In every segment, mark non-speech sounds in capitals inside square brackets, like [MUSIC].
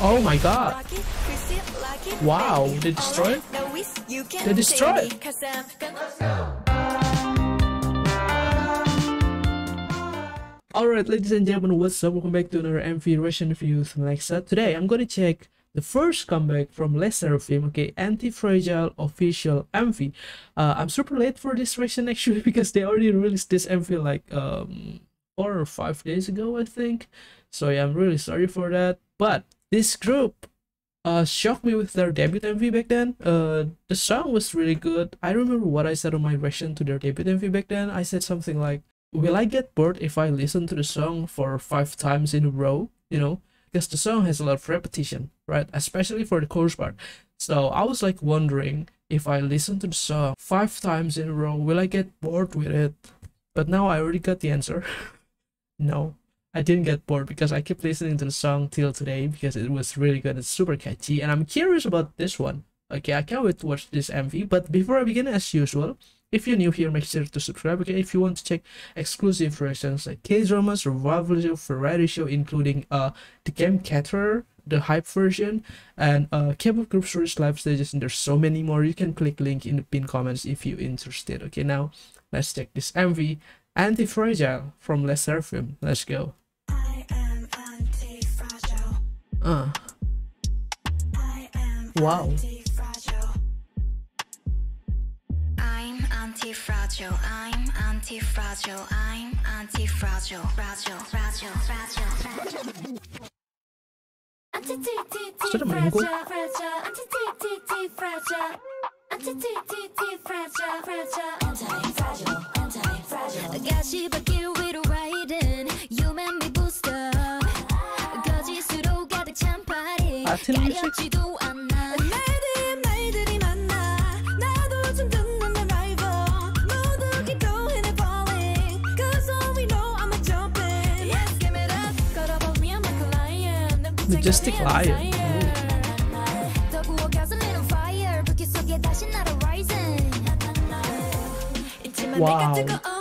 Oh my god. Wow, they destroyed? They destroyed! Alright, ladies and gentlemen, what's up? Welcome back to another MV Russian review with Alexa. Today, I'm gonna check the first comeback from Le Sserafim, okay, Anti-Fragile official MV. Uh, I'm super late for this reaction actually [LAUGHS] because they already released this MV like um four or five days ago, I think. So yeah, I'm really sorry for that. But this group uh shocked me with their debut MV back then. Uh the song was really good. I remember what I said on my reaction to their debut MV back then. I said something like, Will I get bored if I listen to the song for five times in a row? You know, because the song has a lot of repetition, right? Especially for the chorus part. So I was like wondering if I listen to the song five times in a row, will I get bored with it? But now I already got the answer. [LAUGHS] no, I didn't get bored because I kept listening to the song till today because it was really good. It's super catchy, and I'm curious about this one. Okay, I can't wait to watch this MV. But before I begin, as usual, if you're new here, make sure to subscribe. Okay, if you want to check exclusive reactions like K-dramas, revival show, variety show, including uh the Game Caterer, the HYBE version, and uh K-pop group stories, live stages, and there's so many more. You can click link in the pin comments if you're interested. Okay, now let's check this MV Anti-Fragile from Le Sserafim. Let's go. Uh. Wow. I'm anti-fragile, I'm anti-fragile, I'm anti-fragile, fragile, fragile, fragile, fragile. Sudah menunggu. 가시밭길 위로 riding You make me boost up 거짓으로 가득 찬 파리 같은 뮤직? 가렵지도 않아 날들이 날들이 만나 나도 좀 듣는 내 rival 모두 keep going and falling Cause all we know I'm a jumping Yes give it up 걸어보면 like a lion Majestic lion. 더 구워 gasoline on fire 불길 속에 다시 날아 rising 잊지마 내가 와우. 뜨거운 those shoes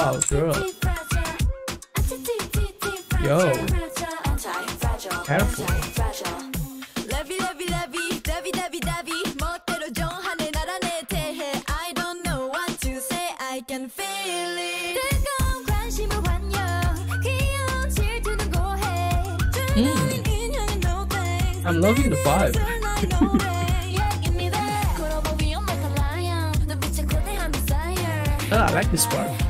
wow, girl. Yo. Careful. I'm loving the vibe. [LAUGHS] Ah, I like this part.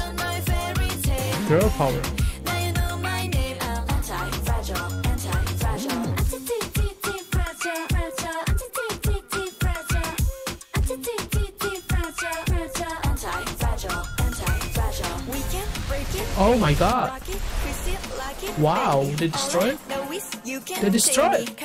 Girl power. Oh my god. Wow, they destroyed? All They destroyed? take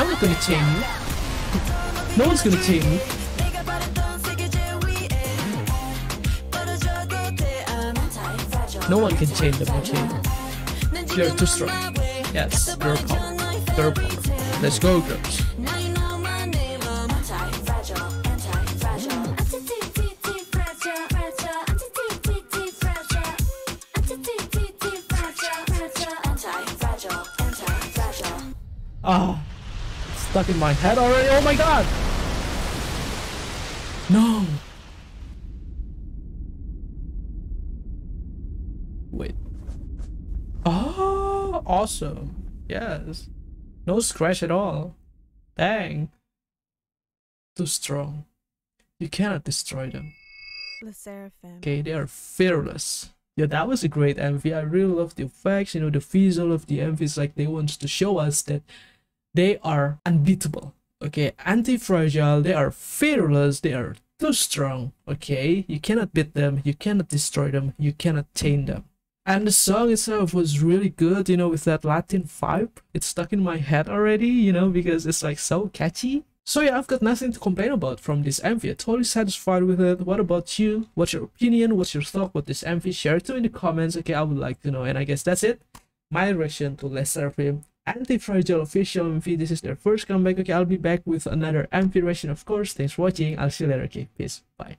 I'm not gonna tame you. No one's gonna tame you. No one can tame the machine. You're too strong. Yes, girl power. Girl power. Let's go, girls. Ah. Oh stuck in my head already. Oh my god. No. Wait. Oh, awesome. Yes. No scratch at all. Dang. Too strong. You cannot destroy them. Le Sserafim. Okay, they are fearless. Yeah, that was a great MV. I really love the effects, you know, the visual of the MV is like they want to show us that they are unbeatable. Okay, anti-fragile, they are fearless, they are too strong. Okay, you cannot beat them, you cannot destroy them, you cannot tame them. And the song itself was really good, you know, with that Latin vibe. It's stuck in my head already, you know, because it's like so catchy. So yeah, I've got nothing to complain about from this MV. Totally satisfied with it. What about you? What's your opinion? What's your thought about this MV? Share it too in the comments. Okay, I would like to know. And I guess that's it. My reaction to Le Sserafim Anti-Fragile official MV. This is their first comeback. Okay, I'll be back with another MV version, of course. Thanks for watching. I'll see you later. Okay, peace. Bye.